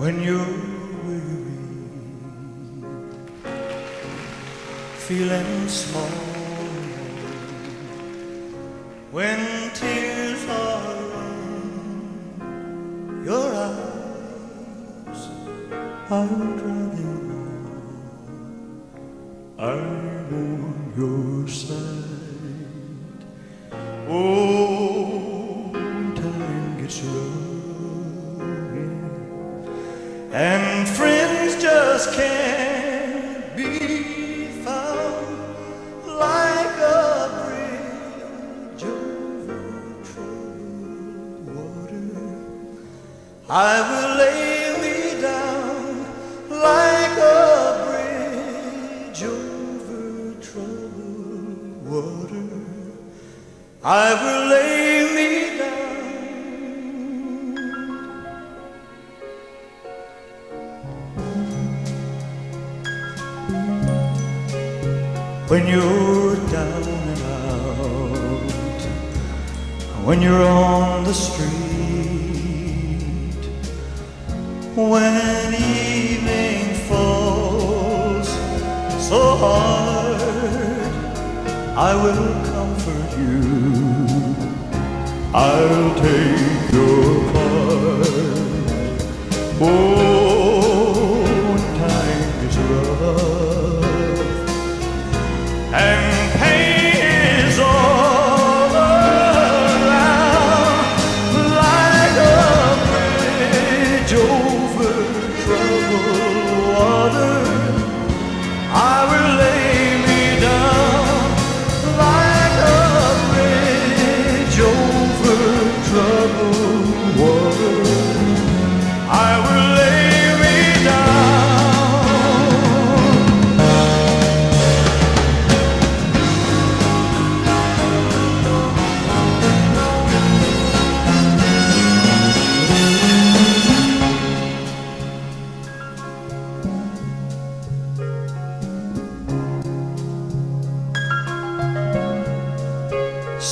when you're weary, feeling small, when tears are in your eyes, I them all. I'm on your side. And friends just can't be found like a bridge over troubled water. I will lay me down like a bridge over troubled water. I will lay when you're down and out, when you're on the street, when evening falls so hard, I will comfort you. I'll take your part. Oh,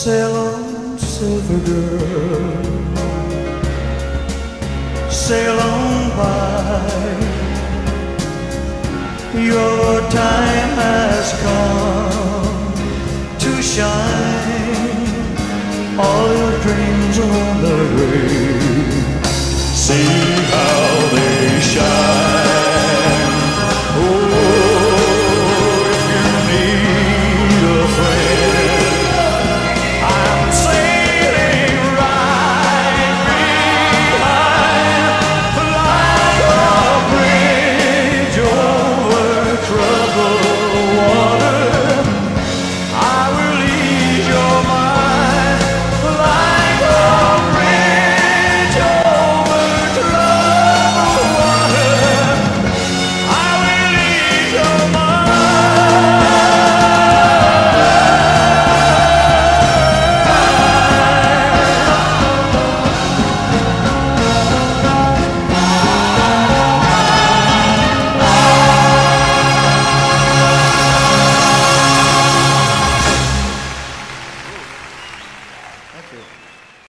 Sail on, silver girl. Sail on by. Your time has come to shine. All your dreams are